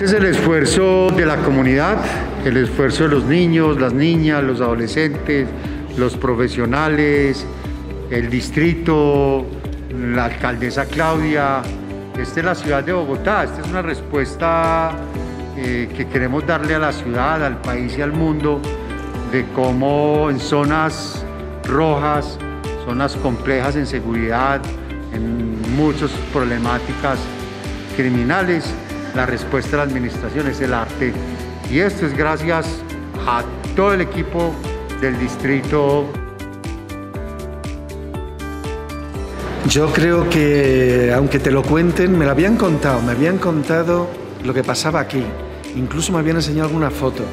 Este es el esfuerzo de la comunidad, el esfuerzo de los niños, las niñas, los adolescentes, los profesionales, el distrito, la alcaldesa Claudia. Esta es la ciudad de Bogotá, esta es una respuesta eh, que queremos darle a la ciudad, al país y al mundo de cómo en zonas rojas, zonas complejas en seguridad, en muchas problemáticas criminales, la respuesta de la administración es el arte. Y esto es gracias a todo el equipo del distrito. Yo creo que, aunque te lo cuenten, me lo habían contado, me habían contado lo que pasaba aquí. Incluso me habían enseñado alguna foto.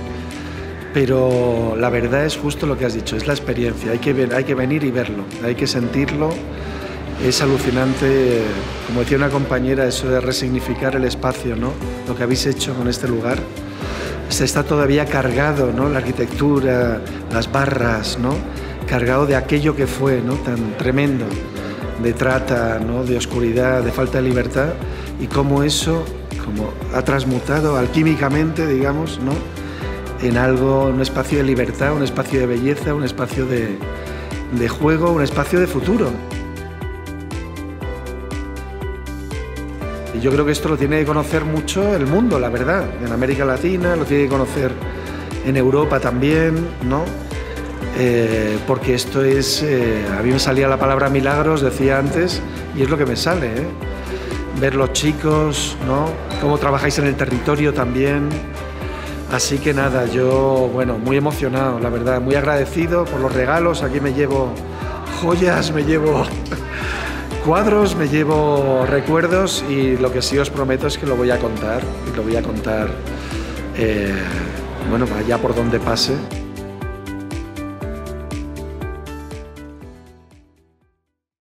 Pero la verdad es justo lo que has dicho, es la experiencia. Hay que, ver, hay que venir y verlo, hay que sentirlo. Es alucinante, como decía una compañera, eso de resignificar el espacio, ¿no? Lo que habéis hecho con este lugar. Se está todavía cargado, ¿no? La arquitectura, las barras, ¿no? Cargado de aquello que fue, ¿no? Tan tremendo, de trata, ¿no? De oscuridad, de falta de libertad y cómo eso como ha transmutado alquímicamente, digamos, ¿no? en algo, un espacio de libertad, un espacio de belleza, un espacio de, de juego, un espacio de futuro. Y yo creo que esto lo tiene que conocer mucho el mundo, la verdad, en América Latina, lo tiene que conocer en Europa también, ¿no? Eh, porque esto es, eh, a mí me salía la palabra milagros, decía antes, y es lo que me sale, ¿eh? ver los chicos, ¿no? Cómo trabajáis en el territorio también. Así que nada, yo, bueno, muy emocionado, la verdad, muy agradecido por los regalos. Aquí me llevo joyas, me llevo cuadros, me llevo recuerdos y lo que sí os prometo es que lo voy a contar y lo voy a contar, eh, bueno, allá por donde pase.